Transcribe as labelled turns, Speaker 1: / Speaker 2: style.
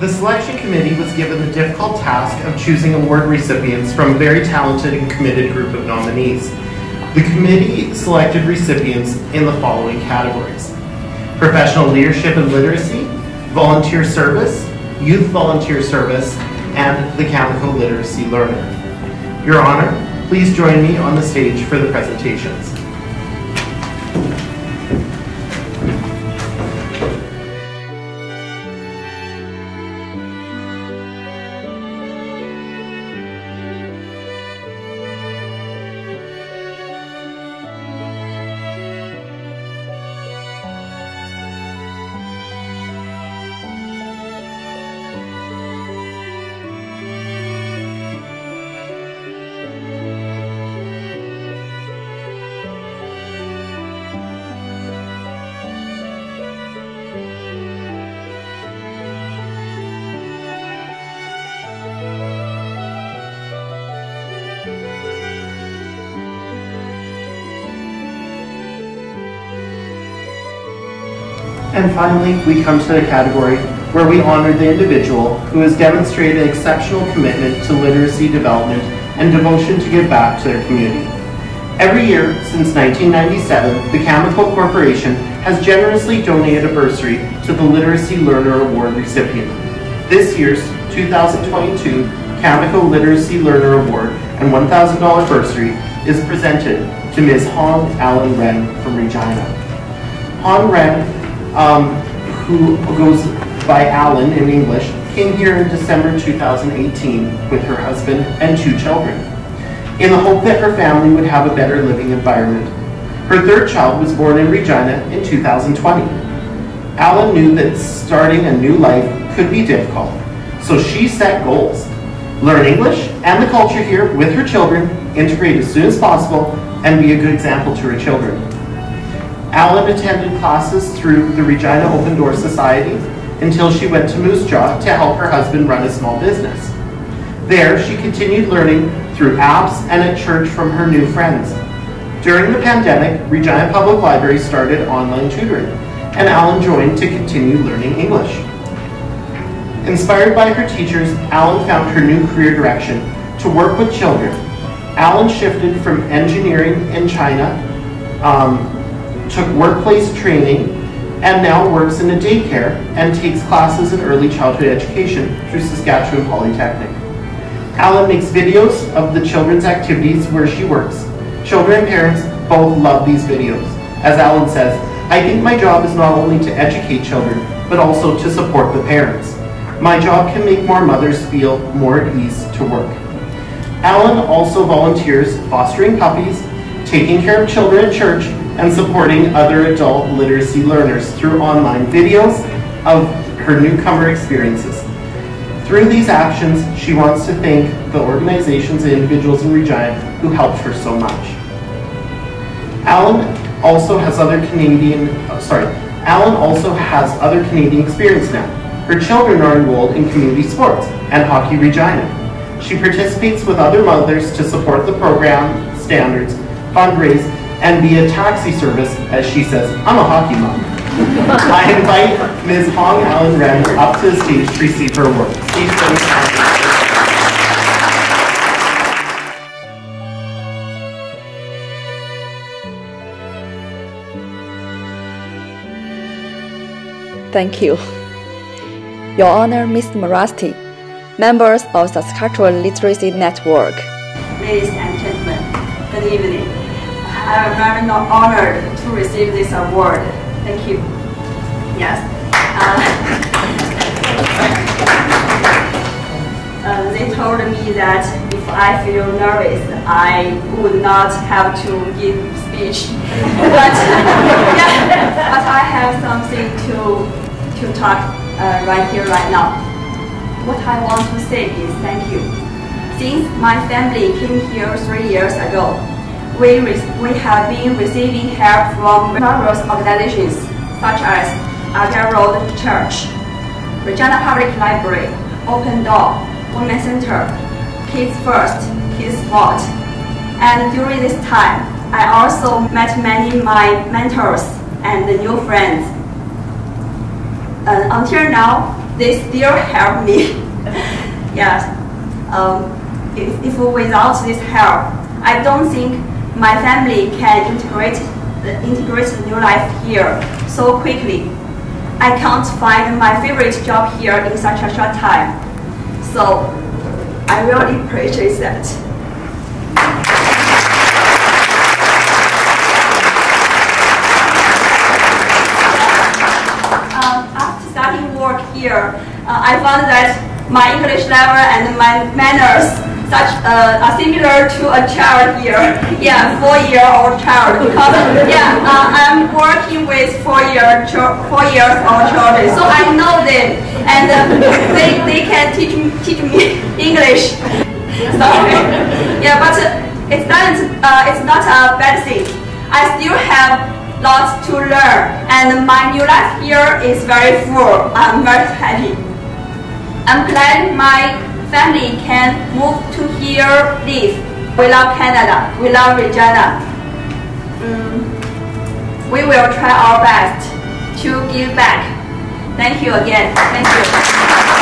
Speaker 1: The selection committee was given the difficult task of choosing award recipients from a very talented and committed group of nominees. The committee selected recipients in the following categories. Professional leadership and literacy, volunteer service, youth volunteer service, and the Cameco literacy learner. Your Honor, please join me on the stage for the presentations. And finally, we come to the category where we honor the individual who has demonstrated exceptional commitment to literacy development and devotion to give back to their community. Every year since 1997, the Cameco Corporation has generously donated a bursary to the Literacy Learner Award recipient. This year's 2022 Cameco Literacy Learner Award and $1,000 bursary is presented to Ms. Hong Allan Ren from Regina. Hong Ren um, who goes by Allan in English, came here in December 2018 with her husband and two children, in the hope that her family would have a better living environment. Her third child was born in Regina in 2020. Allan knew that starting a new life could be difficult, so she set goals. Learn English and the culture here with her children, integrate as soon as possible, and be a good example to her children. Allan attended classes through the Regina Open Door Society until she went to Moose Jaw to help her husband run a small business. There, she continued learning through apps and at church from her new friends. During the pandemic, Regina Public Library started online tutoring, and Allan joined to continue learning English. Inspired by her teachers, Allan found her new career direction to work with children. Allan shifted from engineering in China um, took workplace training, and now works in a daycare and takes classes in early childhood education through Saskatchewan Polytechnic. Allan makes videos of the children's activities where she works. Children and parents both love these videos. As Allan says, I think my job is not only to educate children, but also to support the parents. My job can make more mothers feel more at ease to work. Allan also volunteers fostering puppies, taking care of children at church, and supporting other adult literacy learners through online videos of her newcomer experiences. Through these actions, she wants to thank the organizations and individuals in Regina who helped her so much. Allan also has other Canadian, oh, sorry, Allan also has other Canadian experience now. Her children are enrolled in community sports and Hockey Regina. She participates with other mothers to support the program standards, fundraise, and be a taxi service, as she says, I'm a hockey mom. I invite Ms. Hong Allan Ren up to the stage to receive her award.
Speaker 2: Thank you. Your Honor, Ms. Mirasty, members of the Saskatchewan Literacy Network.
Speaker 3: Ladies and gentlemen, good evening. I am very honored to receive this award. Thank you. Yes. Uh, uh, they told me that if I feel nervous, I would not have to give speech. but yeah, but I have something to to talk uh, right here, right now. What I want to say is thank you. Since my family came here three years ago, we, we have been receiving help from various organizations such as Argyle Road Church, Regina Public Library, Open Door, Women's Center, Kids First, Kidsport. And during this time, I also met many my mentors and new friends. Uh, until now, they still help me. yes. Um, if, if without this help, I don't think my family can integrate integrate new life here so quickly. I can't find my favorite job here in such a short time. So I really appreciate that. Um, after starting work here, uh, I found that my English level and my manners such uh, are similar to a child here. Yeah, four-year-old child. Because yeah, uh, I'm working with four-year four years old children, so I know them, and uh, they they can teach me teach me English. Sorry. Yeah, but it's not uh, it's not a bad thing. I still have lots to learn, and my new life here is very full. I'm very happy. I'm glad my family can move to here, live. We love Canada. We love Regina. Mm, we will try our best to give back. Thank you again. Thank you.